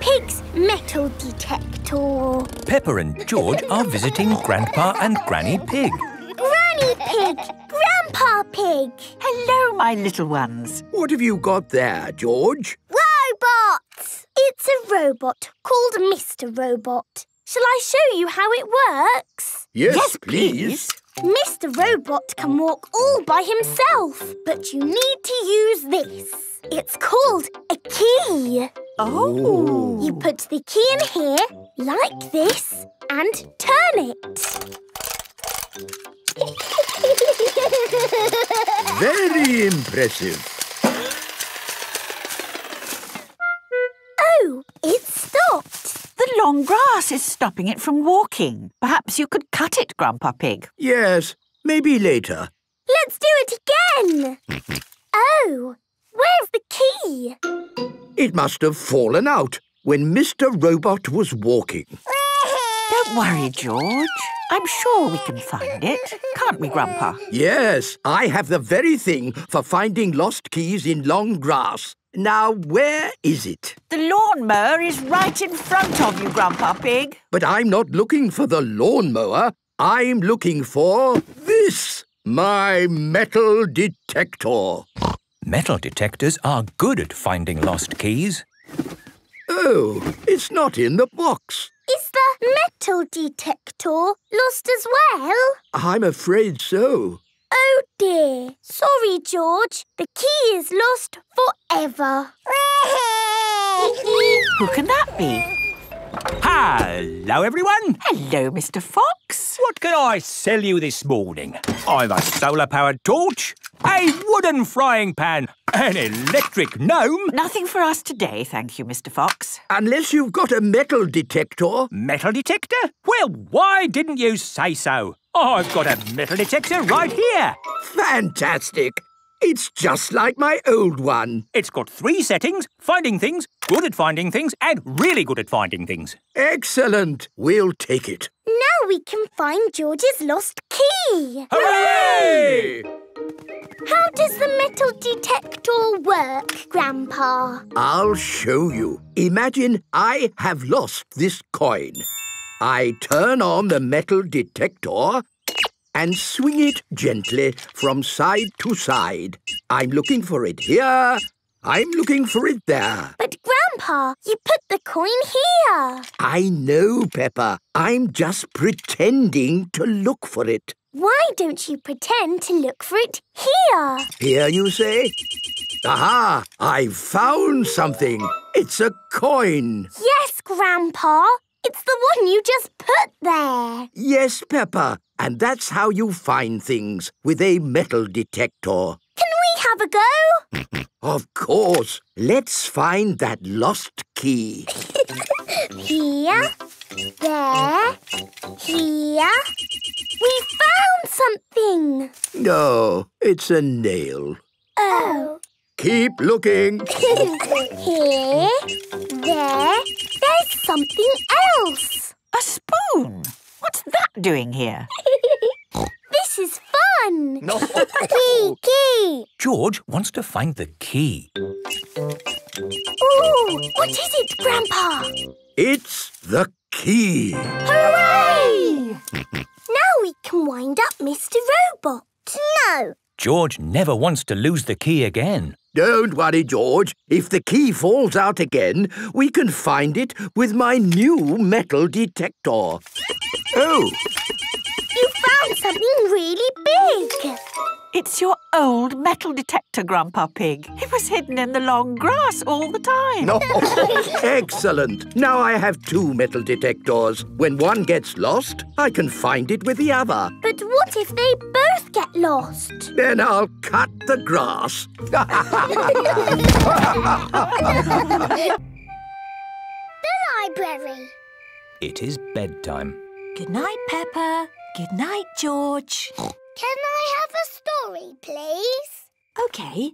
Pig's metal detector. Peppa and George are visiting Grandpa and Granny Pig. Granny Pig! Grandpa Pig! Hello, my little ones. What have you got there, George? Robot! It's a robot called Mr. Robot. Shall I show you how it works? Yes, Yes, please. Mr. Robot can walk all by himself, but you need to use this. It's called a key. Oh. You put the key in here, like this, and turn it. Very impressive. oh, it stopped. The long grass is stopping it from walking. Perhaps you could cut it, Grandpa Pig. Yes, maybe later. Let's do it again. oh, where's the key? It must have fallen out when Mr. Robot was walking. Don't worry, George. I'm sure we can find it. Can't we, Grandpa? Yes, I have the very thing for finding lost keys in long grass. Now, where is it? The lawnmower is right in front of you, Grandpa Pig. But I'm not looking for the lawnmower. I'm looking for this, my metal detector. Metal detectors are good at finding lost keys. Oh, it's not in the box. Is the metal detector lost as well? I'm afraid so. Oh dear. Sorry, George. The key is lost forever. Who can that be? Hello, everyone. Hello, Mr. Fox. What can I sell you this morning? I've a solar-powered torch, a wooden frying pan, an electric gnome, Nothing for us today, thank you, Mr. Fox. Unless you've got a metal detector. metal detector. Well, why didn't you say so? I've got a metal detector right here. Fantastic. It's just like my old one. It's got three settings, finding things, good at finding things, and really good at finding things. Excellent. We'll take it. Now we can find George's lost key. Hooray! How does the metal detector work, Grandpa? I'll show you. Imagine I have lost this coin. I turn on the metal detector and swing it gently from side to side. I'm looking for it here. I'm looking for it there. But, Grandpa, you put the coin here. I know, Peppa. I'm just pretending to look for it. Why don't you pretend to look for it here? Here, you say? Aha! I've found something. It's a coin. Yes, Grandpa. It's the one you just put there. Yes, Peppa. And that's how you find things with a metal detector. Can we have a go? Of course. Let's find that lost key. Here, there, here. We found something. No, it's a nail. Oh. Keep looking. Here, there, there's something else. A spoon. What's that doing here? This is fun. No. Key, key. George wants to find the key. Ooh, what is it, Grandpa? It's the key. Hooray! now we can wind up Mr. Robot. No. George never wants to lose the key again. Don't worry, George. If the key falls out again, we can find it with my new metal detector. Oh, found something really big. It's your old metal detector, Grandpa Pig. It was hidden in the long grass all the time. no. Excellent. Now I have two metal detectors. When one gets lost, I can find it with the other. But what if they both get lost? Then I'll cut the grass. The library. It is bedtime. Good night, Peppa. Good night, George. Can I have a story, please? OK,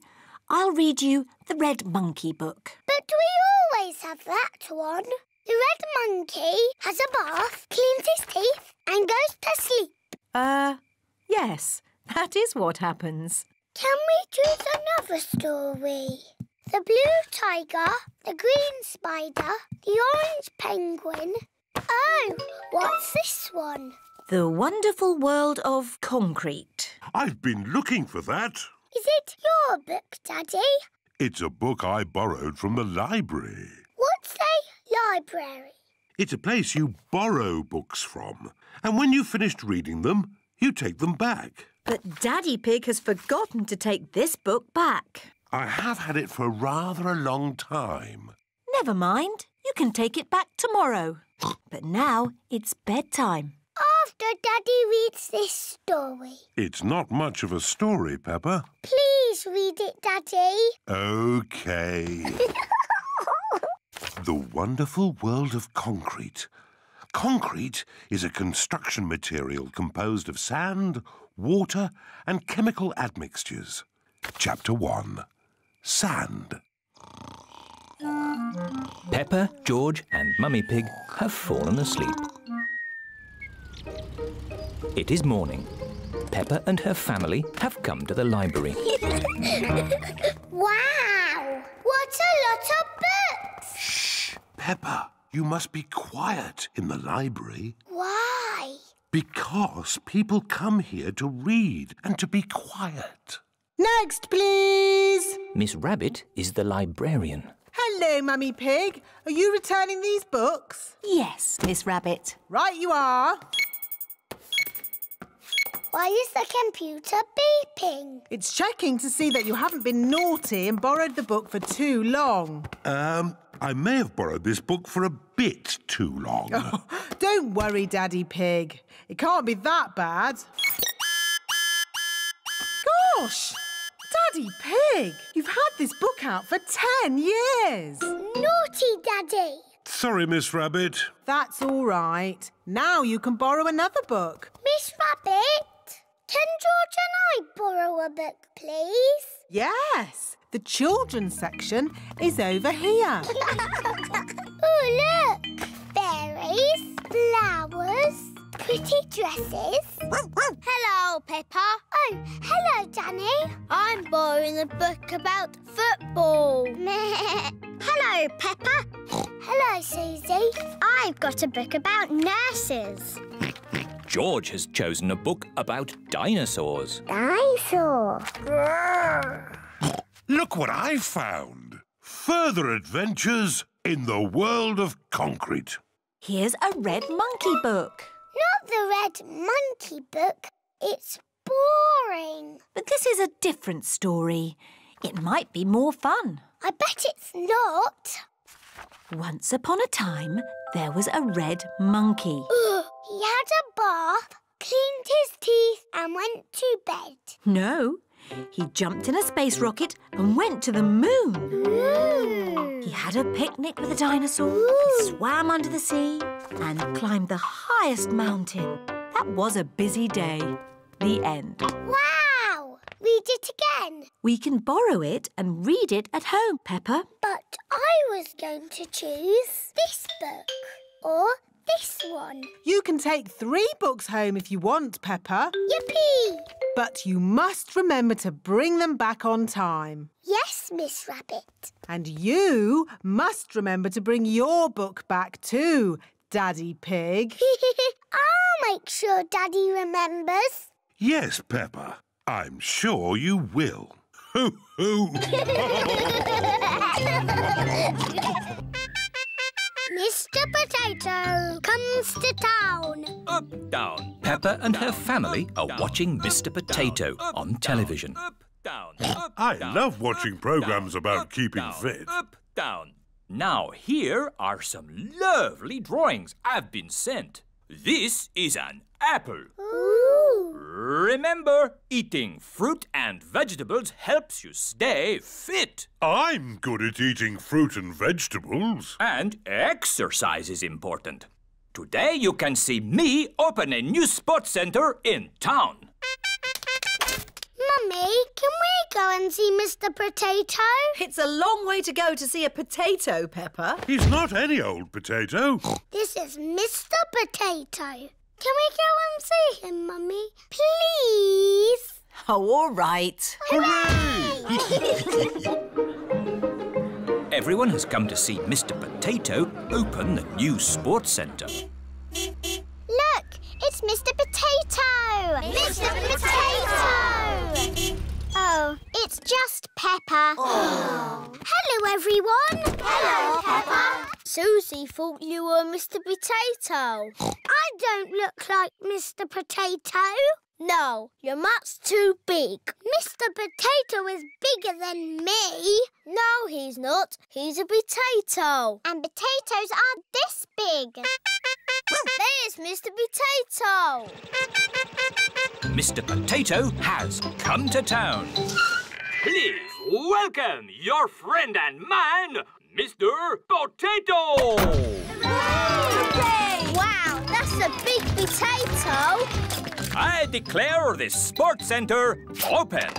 I'll read you the Red Monkey book. But we always have that one. The red monkey has a bath, cleans his teeth, and goes to sleep. Uh, yes, that is what happens. Can we choose another story? the blue tiger, the green spider, the orange penguin. Oh, what's this one? The Wonderful World of Concrete. I've been looking for that. Is it your book, Daddy? It's a book I borrowed from the library. What's a library? It's a place you borrow books from. And when you've finished reading them, you take them back. But Daddy Pig has forgotten to take this book back. I have had it for rather a long time. Never mind. You can take it back tomorrow. but now it's bedtime. After Daddy reads this story. It's not much of a story, Peppa. Please read it, Daddy. OK. the Wonderful World of Concrete. Concrete is a construction material composed of sand, water and chemical admixtures. Chapter 1 Sand. Peppa, George, and Mummy Pig have fallen asleep. It is morning. Peppa and her family have come to the library. Wow! What a lot of books! Shh! Peppa, you must be quiet in the library Why? because people come here to read and to be quiet. Next, please. Miss Rabbit is the librarian. Hello, Mummy Pig. Are you returning these books? Yes, Miss Rabbit. Right, you are. Why is the computer beeping? It's checking to see that you haven't been naughty and borrowed the book for too long. Um, I may have borrowed this book for a bit too long. Don't worry, Daddy Pig. It can't be that bad. Gosh! Daddy Pig, you've had this book out for ten years. Naughty Daddy! Sorry, Miss Rabbit. That's all right. Now you can borrow another book. Miss Rabbit, can George and I borrow a book, please? Yes, the children's section is over here. oh, look! Berries, flowers, pretty dresses. hello, Peppa. Oh, hello, Danny. I'm borrowing a book about football. hello, Peppa. hello, Susie. I've got a book about nurses. George has chosen a book about dinosaurs. Dinosaur. Look what I found. Further adventures in the world of concrete. Here's a red monkey book. Not the red monkey book. It's boring. But this is a different story. It might be more fun. I bet it's not. Once upon a time, there was a red monkey. he had a bath, cleaned his teeth, and went to bed. No, he jumped in a space rocket and went to the moon. Ooh. He had a picnic with a dinosaur, he swam under the sea, and climbed the highest mountain. That was a busy day. The end. Wow! Read it again. We can borrow it and read it at home, Peppa. But I was going to choose this book or this one. You can take three books home if you want, Peppa. Yippee! But you must remember to bring them back on time. Yes, Miss Rabbit. And you must remember to bring your book back too, Daddy Pig. I'll make sure Daddy remembers. Yes, Peppa. I'm sure you will. Hoo hoo! Mr. Potato comes to town. Up, down. Peppa and her family are watching Mr. Potato on television. Up, down. Up, I down, love watching programs about up, keeping down, fit. Up, down. Now, here are some lovely drawings I've been sent. This is an apple. Ooh. Remember, eating fruit and vegetables helps you stay fit. I'm good at eating fruit and vegetables. And exercise is important. Today you can see me open a new sports center in town. Mummy, can we go and see Mr. Potato? It's a long way to go to see a potato, Peppa. He's not any old potato. This is Mr. Potato. Can we go and see him, Mummy? Please? Oh, all right. Hooray! Everyone has come to see Mr. Potato open the new sports centre. Look, it's Mr. Potato! Mr. Potato! Oh, it's just Peppa. Oh. Hello, everyone. Hello, Peppa. Susie thought you were Mr. Potato. I don't look like Mr. Potato. No, you're much too big. Mr. Potato is bigger than me. No, he's not. He's a potato. And potatoes are this big. There's Mr. Potato. Mr. Potato has come to town. Please welcome your friend and mine, Mr. Potato! Wow, that's a big potato. I declare this sports centre open.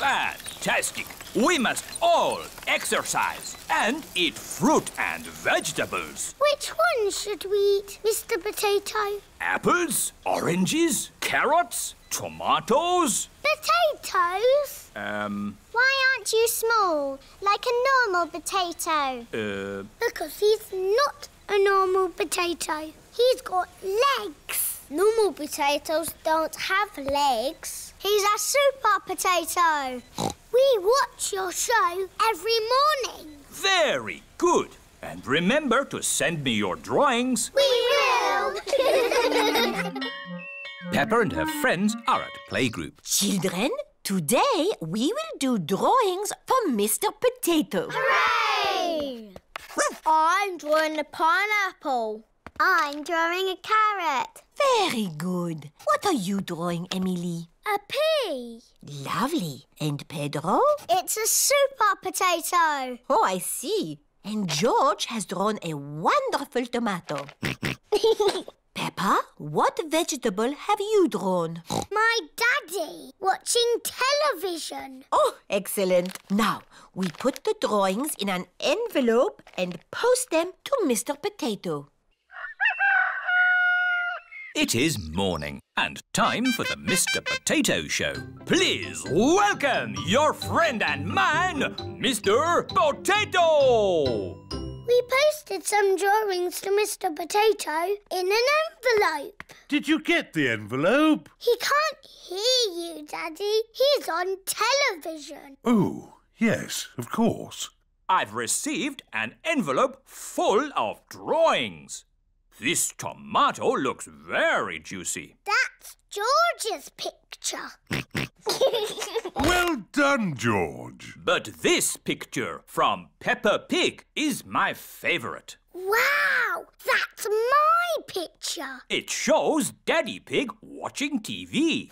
Fantastic! We must all exercise and eat fruit and vegetables. Which one should we eat, Mr. Potato? Apples, oranges, carrots, tomatoes. Potatoes? Um, Why aren't you small, like a normal potato? uh, Because he's not a normal potato. He's got legs. Normal potatoes don't have legs. He's a super potato. We watch your show every morning. very good. And remember to send me your drawings. We will. Peppa and her friends are at playgroup. Children, today we will do drawings for Mr. Potato. Hooray! I'm drawing a pineapple. I'm drawing a carrot. Very good. What are you drawing, Emily? A pea. Lovely. And Pedro? It's a super potato. Oh, I see. And George has drawn a wonderful tomato. Peppa, what vegetable have you drawn? My daddy watching television. Oh, excellent. Now, we put the drawings in an envelope and post them to Mr. Potato. It is morning and time for the Mr. Potato Show. Please welcome your friend and mine, Mr. Potato! We posted some drawings to Mr. Potato in an envelope. Did you get the envelope? He can't hear you, Daddy. He's on television. Oh, yes, of course. I've received an envelope full of drawings. This tomato looks very juicy. That's George's picture. Well done, George. But this picture from Peppa Pig is my favorite. wow, that's my picture. It shows Daddy Pig watching TV.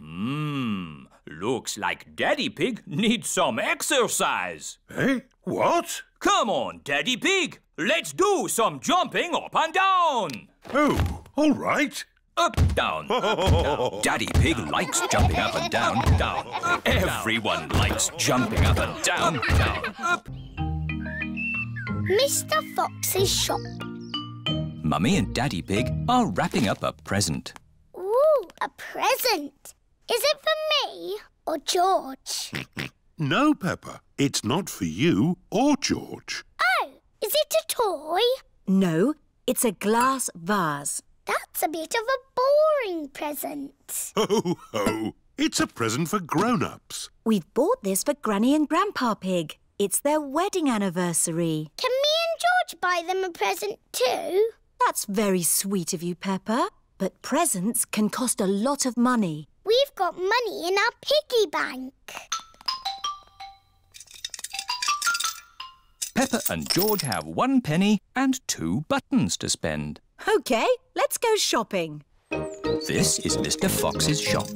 Mmm, looks like Daddy Pig needs some exercise. Eh? What? Come on, Daddy Pig. Let's do some jumping up and down. Oh, all right. Up, down, up, down. Daddy Pig likes jumping up and down, down. Everyone likes jumping up and down, down, up. Mr. Fox's shop. Mummy and Daddy Pig are wrapping up a present. Ooh, a present. Is it for me or George? No, Peppa, it's not for you or George. Oh, is it a toy? No, it's a glass vase. That's a bit of a boring present. Ho, ho. It's a present for grown-ups. We've bought this for Granny and Grandpa Pig. It's their wedding anniversary. Can me and George buy them a present too? That's very sweet of you, Peppa. But presents can cost a lot of money. We've got money in our piggy bank. Peppa and George have one penny and two buttons to spend. OK, let's go shopping. This is Mr. Fox's shop.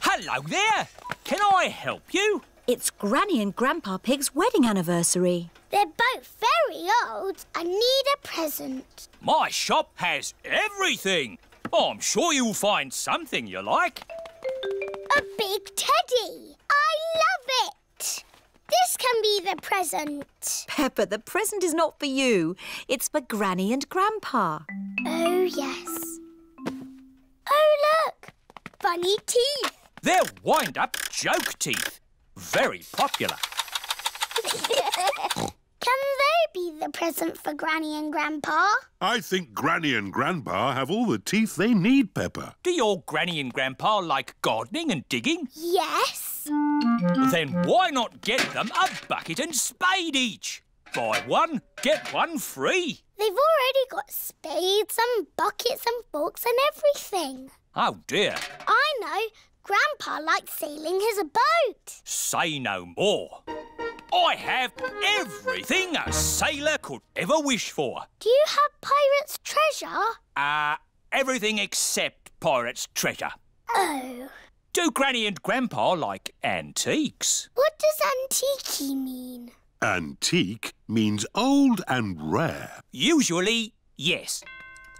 Hello there! Can I help you? It's Granny and Grandpa Pig's wedding anniversary. They're both very old. I need a present. My shop has everything. Oh, I'm sure you'll find something you like. A big teddy. I love it. This can be the present. Peppa, the present is not for you. It's for Granny and Grandpa. Oh, yes. Oh, look. Funny teeth. They're wind-up joke teeth. Very popular. Can they be the present for Granny and Grandpa? I think Granny and Grandpa have all the teeth they need, Peppa. Do your granny and grandpa like gardening and digging? Yes. Then why not get them a bucket and spade each? Buy one, get one free. They've already got spades and buckets and forks and everything. Oh dear, I know. Grandpa likes sailing his boat. say no more. I have everything a sailor could ever wish for. Do you have pirate's treasure? Uh, everything except pirate's treasure. Oh. Do Granny and Grandpa like antiques? What does antique mean? Antique means old and rare. Usually, yes.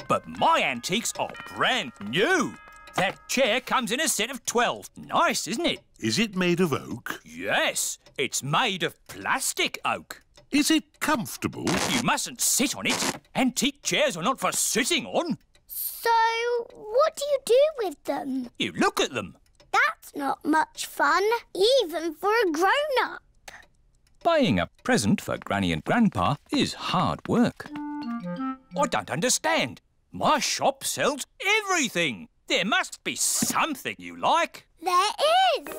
But my antiques are brand new. That chair comes in a set of 12. Nice, isn't it? Is it made of oak? Yes, it's made of plastic oak. Is it comfortable? You mustn't sit on it. Antique chairs are not for sitting on. So, what do you do with them? You look at them. That's not much fun, even for a grown-up. Buying a present for Granny and Grandpa is hard work. I don't understand. My shop sells everything. There must be something you like. There is.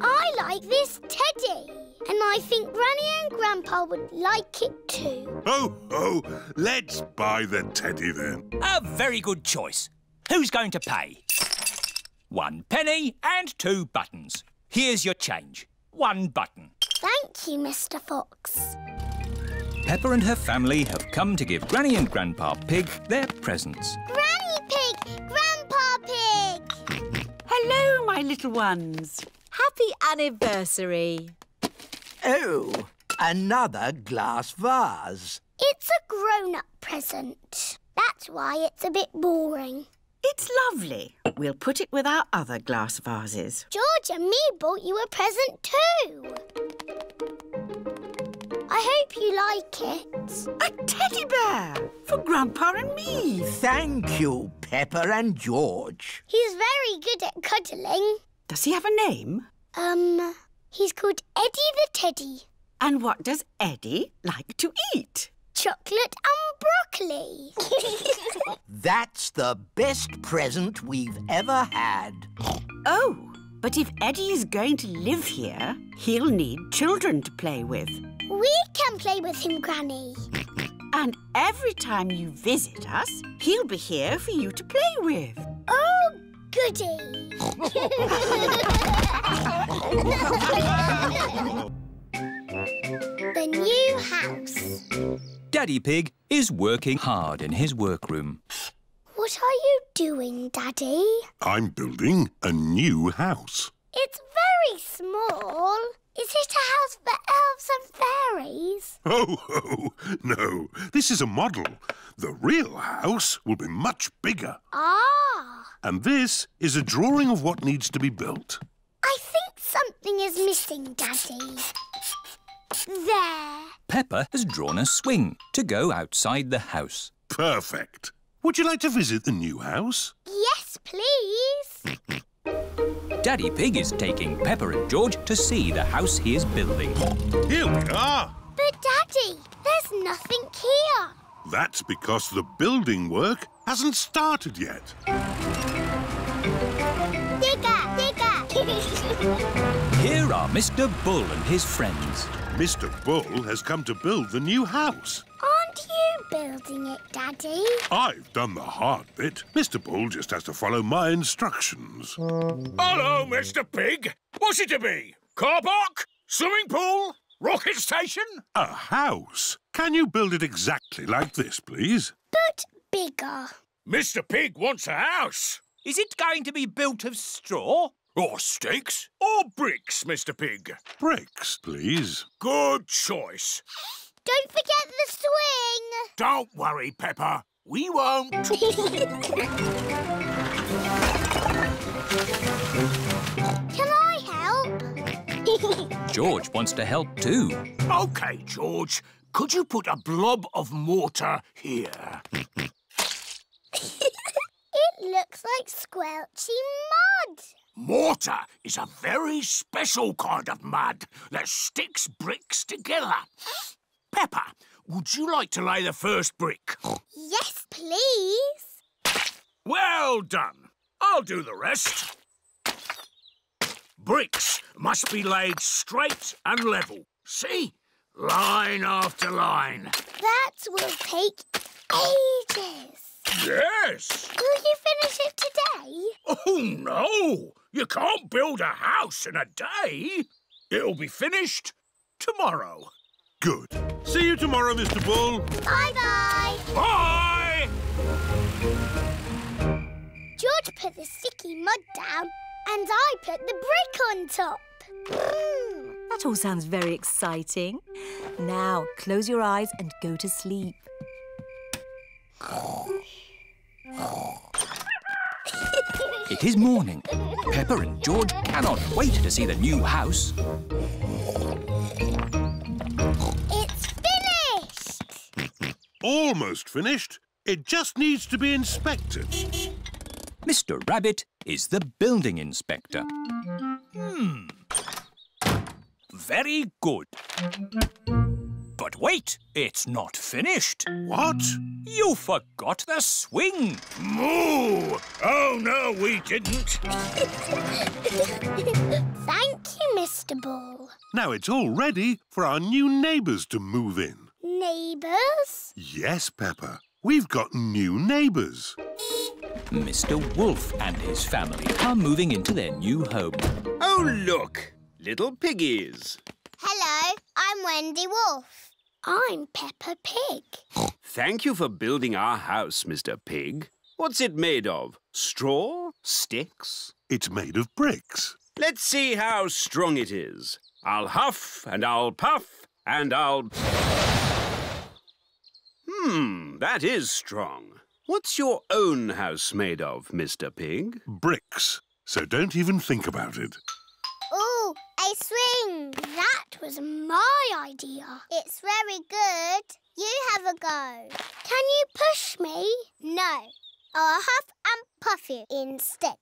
I like this teddy. And I think Granny and Grandpa would like it too. Oh, oh, let's buy the teddy then. A very good choice. Who's going to pay? One penny and two buttons. Here's your change. One button. Thank you, Mr Fox. Peppa and her family have come to give Granny and Grandpa Pig their presents. Granny Hello, my little ones. Happy anniversary. Oh, another glass vase. It's a grown-up present. That's why it's a bit boring. It's lovely. We'll put it with our other glass vases. George and me bought you a present too. I hope you like it. A teddy bear for Grandpa and me. Thank you, Peppa and George. He's very good at cuddling. Does he have a name? Um, he's called Eddie the Teddy. And what does Eddie like to eat? Chocolate and broccoli. That's the best present we've ever had. Oh, but if Eddie is going to live here, he'll need children to play with. we can play with him, Granny. And every time you visit us, he'll be here for you to play with. Oh, goody. the new house. Daddy Pig is working hard in his workroom. What are you doing, Daddy? I'm building a new house. It's very small. Is it a house for elves and fairies? Oh, oh, no. This is a model. The real house will be much bigger. Ah, And this is a drawing of what needs to be built. I think something is missing, Daddy. There. Peppa has drawn a swing to go outside the house. Perfect. Would you like to visit the new house? Yes, please. Daddy Pig is taking Peppa and George to see the house he is building. Here we are. But, Daddy, there's nothing here. That's because the building work hasn't started yet. Digger, digger. Here are Mr. Bull and his friends. Mr. Bull has come to build the new house. Aren't you building it, Daddy? I've done the hard bit. Mr. Bull just has to follow my instructions. Hello, Mr. Pig. What's it to be? Car park? Swimming pool? Rocket station? A house? Can you build it exactly like this, please? But bigger. Mr. Pig wants a house. Is it going to be built of straw? Or sticks? Or bricks, Mr. Pig? Bricks, please. Good choice. Don't forget the swing. Don't worry, Peppa. We won't. Can I help? George wants to help too. OK, George. Could you put a blob of mortar here? it looks like squelchy mud. Mortar is a very special kind of mud that sticks bricks together. Peppa, would you like to lay the first brick? Yes, please. Well done. I'll do the rest. Bricks must be laid straight and level. See? Line after line. That will take ages. Yes. Will you finish it today? Oh, no. You can't build a house in a day. It'll be finished tomorrow. Good. See you tomorrow, Mr. Bull. Bye-bye. Bye! George put the sticky mud down and I put the brick on top. Mm. That all sounds very exciting. Now, close your eyes and go to sleep. It is morning. Peppa and George cannot wait to see the new house. Almost finished. It just needs to be inspected. Mr Rabbit is the building inspector. Hmm. Very good. But wait, it's not finished. What? You forgot the swing. Moo! Oh, no, we didn't. Thank you, Mr. Bull. Now it's all ready for our new neighbours to move in. Neighbours? Yes, Peppa. We've got new neighbours. Mr Wolf and his family are moving into their new home. Oh, look! Little piggies. Hello, I'm Wendy Wolf. I'm Peppa Pig. Thank you for building our house, Mr. Pig. What's it made of? Straw? Sticks? It's made of bricks. Let's see how strong it is. I'll huff and I'll puff and I'll... Hmm, that is strong. What's your own house made of, Mr. Pig? Bricks. So don't even think about it. Oh, a swing. That was my idea. It's very good. You have a go. Can you push me? No. I'll huff and puff you instead.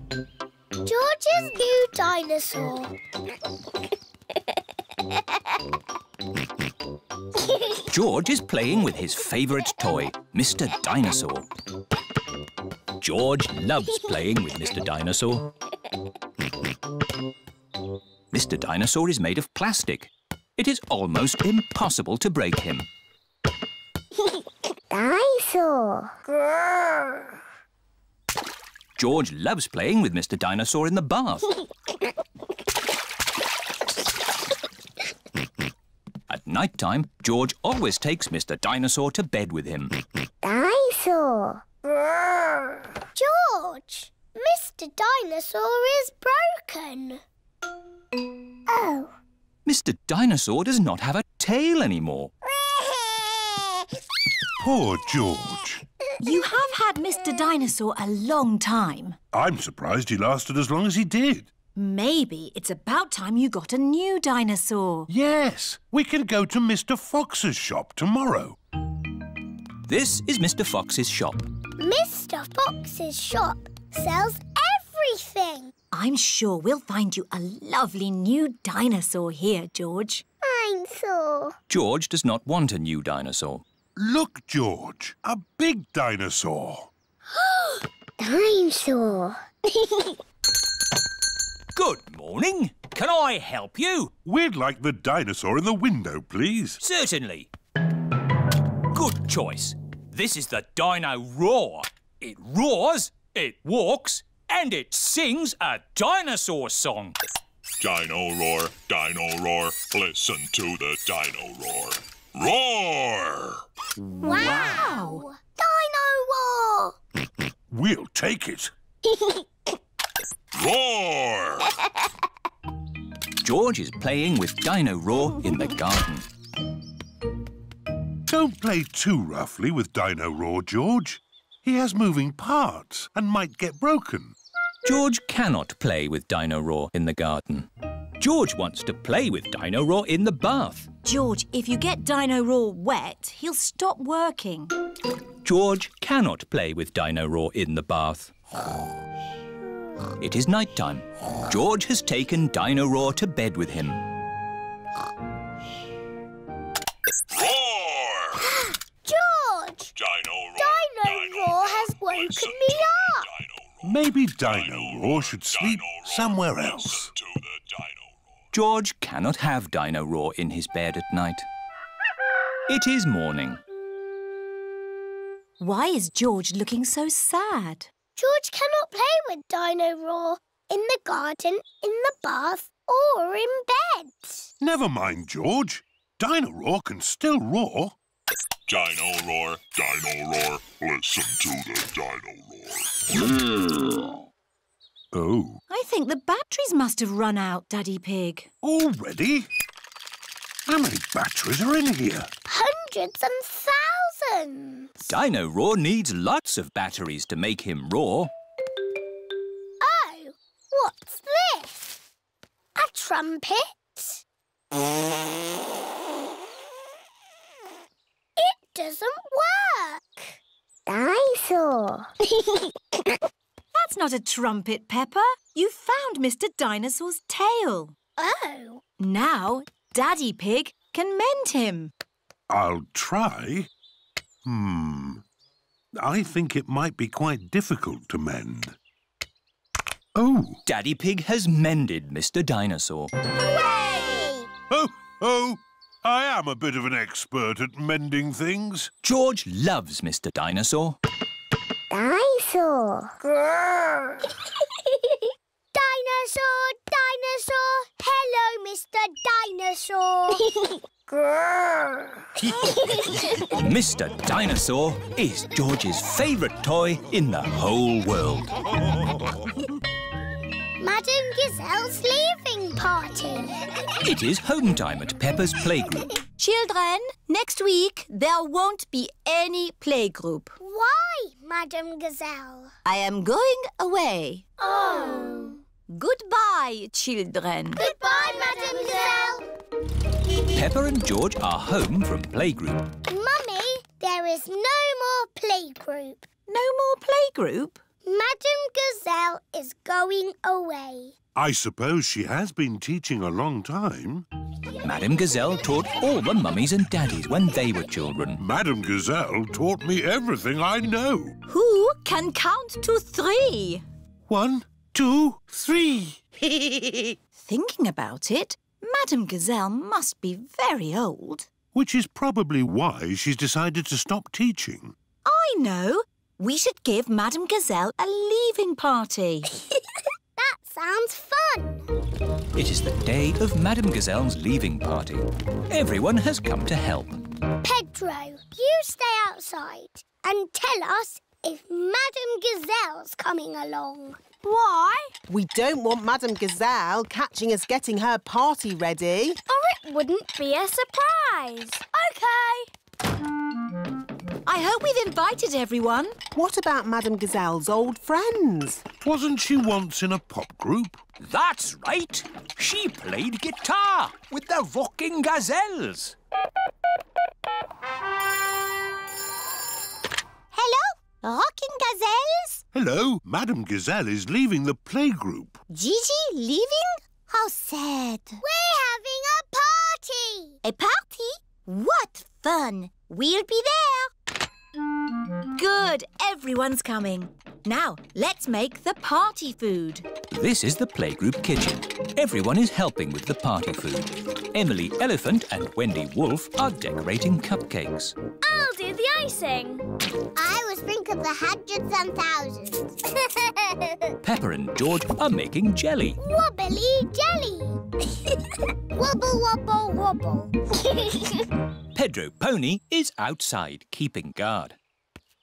George's new dinosaur. George is playing with his favourite toy, Mr Dinosaur. George loves playing with Mr Dinosaur. Mr Dinosaur is made of plastic. It is almost impossible to break him. Dinosaur. George loves playing with Mr Dinosaur in the bath. At night time, George always takes Mr Dinosaur to bed with him. Dinosaur. George, Mr. Dinosaur is broken. Oh. Mr Dinosaur does not have a tail anymore. Poor George. You have had Mr. Dinosaur a long time. I'm surprised he lasted as long as he did. Maybe it's about time you got a new dinosaur. Yes, we can go to Mr. Fox's shop tomorrow. This is Mr Fox's shop. Mr. Fox's shop sells everything. I'm sure we'll find you a lovely new dinosaur here, George. Dinosaur. George does not want a new dinosaur. Look, George, a big dinosaur. Dinosaur. Good morning. Can I help you? We'd like the dinosaur in the window, please. Certainly. Good choice. This is the Dino Roar. It roars, it walks, and it sings a dinosaur song. Dino roar, dino roar, listen to the dino roar. Roar! Wow. Dino Roar. We'll take it. Roar! George is playing with Dino Roar in the garden. Don't play too roughly with Dino Roar, George. He has moving parts and might get broken. George cannot play with Dino Roar in the garden. George wants to play with Dino Roar in the bath. George, if you get Dino Roar wet, he'll stop working. George cannot play with Dino Roar in the bath. It is night time. George has taken Dino Roar to bed with him. Roar! George! Dino Roar! Dino Roar has woken me up! Maybe Dino Roar should sleep somewhere else. George cannot have Dino Roar in his bed at night. It is morning. Why is George looking so sad? George cannot play with Dino Roar in the garden, in the bath, or in bed. Never mind, George. Dino Roar can still roar. Dino Roar, Dino Roar, listen to the Dino Roar. Oh, I think the batteries must have run out, Daddy Pig. already? How many batteries are in here? Hundreds and thousands. Dino Roar needs lots of batteries to make him roar. Oh, what's this? A trumpet? It doesn't work. Dinosaur. That's not a trumpet, Peppa. You found Mr. Dinosaur's tail. oh, Now, Daddy Pig can mend him. I'll try. Hmm. I think it might be quite difficult to mend. Oh, Daddy Pig has mended Mr. Dinosaur. hooray! oh, oh! I am a bit of an expert at mending things. George loves Mr. Dinosaur. Dinosaur. dinosaur, dinosaur. Hello, Mr. Dinosaur. Mr. Dinosaur is George's favourite toy in the whole world. Madame Gazelle's leaving party. It is home time at Peppa's playgroup. Children, next week there won't be any playgroup. Why, Madame Gazelle? I am going away. Oh. Goodbye, children. Goodbye, Madame Gazelle. Peppa and George are home from playgroup. Mummy, there is no more playgroup. No more playgroup? Madame Gazelle is going away. I suppose she has been teaching a long time. Madame Gazelle taught all the mummies and daddies when they were children. Madame Gazelle taught me everything I know. Who can count to three? One, two, three. Thinking about it, Madame Gazelle must be very old. Which is probably why she's decided to stop teaching. I know. We should give Madame Gazelle a leaving party. That sounds fun. It is the day of Madame Gazelle's leaving party. Everyone has come to help. Pedro, you stay outside and tell us if Madame Gazelle's coming along. Why? We don't want Madame Gazelle catching us getting her party ready. Or it wouldn't be a surprise. OK. I hope we've invited everyone. What about Madame Gazelle's old friends? Wasn't she once in a pop group? That's right. She played guitar with the Rocking Gazelles. Hello, Rocking Gazelles? Hello, Madame Gazelle is leaving the playgroup. Gigi leaving? How sad. We're having a party. A party? What fun. We'll be there. Good, everyone's coming. Now, let's make the party food. This is the playgroup kitchen. Everyone is helping with the party food. Emily Elephant and Wendy Wolf are decorating cupcakes. I'll do the icing. I will sprinkle the hundreds and thousands. Peppa and George are making jelly. Wobbly jelly. wobble, wobble, wobble. Pedro Pony is outside keeping guard.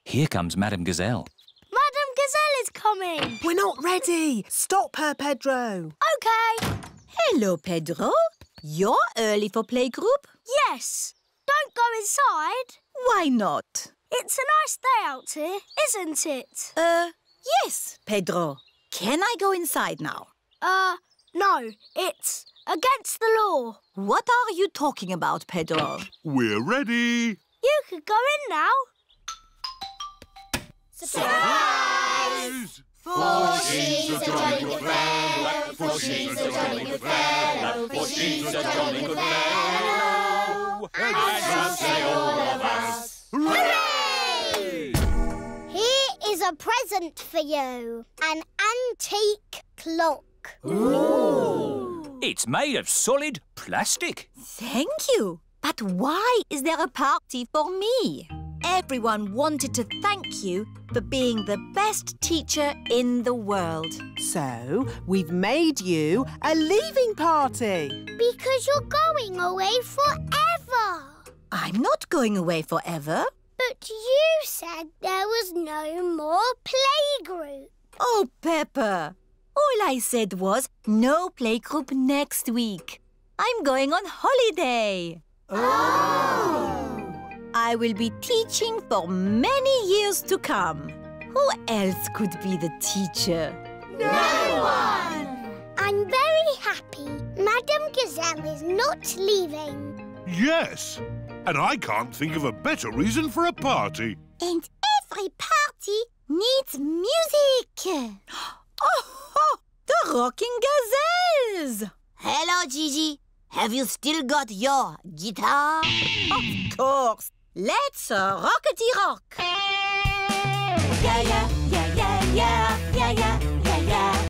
Here comes Madame Gazelle. Madame Gazelle is coming. We're not ready. Stop her, Pedro. OK. Hello, Pedro. You're early for playgroup? Yes. Don't go inside. Why not? It's a nice day out here, isn't it? Uh, yes, Pedro. Can I go inside now? Uh, no. It's against the law. What are you talking about, Pedro? We're ready. You could go in now. Surprise! For she's a jolly good fellow, for she's a jolly good fellow, for she's a jolly good fellow, and so say all of us. Hooray! Here is a present for you, an antique clock. Ooh. It's made of solid plastic. Thank you. But why is there a party for me? Everyone wanted to thank you for being the best teacher in the world. So, we've made you a leaving party. Because you're going away forever. I'm not going away forever. But you said there was no more playgroup. Oh, Peppa. All I said was no playgroup next week. I'm going on holiday. Oh! I will be teaching for many years to come. Who else could be the teacher? No one! I'm very happy Madame Gazelle is not leaving. Yes, and I can't think of a better reason for a party. And every party needs music. oh, the Rocking Gazelles! Hello, Gigi. Have you still got your guitar? Of course. Let's rockety rock. Yeah, yeah, yeah, yeah, yeah.